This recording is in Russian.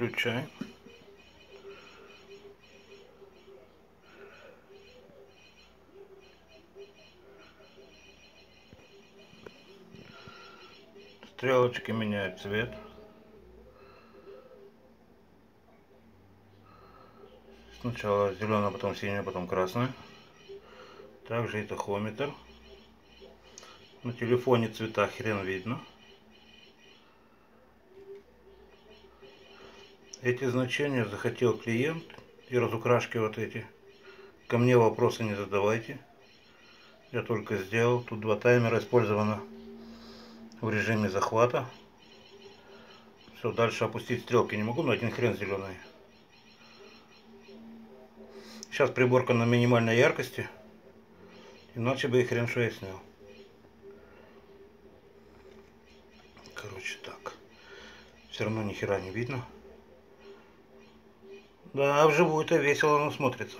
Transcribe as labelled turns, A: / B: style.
A: Включай. Стрелочки меняют цвет. Сначала зеленый, потом синий, потом красный. Также и тахометр. На телефоне цвета хрен видно. Эти значения захотел клиент и разукрашки вот эти. Ко мне вопросы не задавайте. Я только сделал. Тут два таймера использовано в режиме захвата. Все, дальше опустить стрелки не могу, но один хрен зеленый. Сейчас приборка на минимальной яркости. Иначе бы и хрен что я снял. Короче, так. Все равно ни хера не видно. Да, вживую это весело, но смотрится.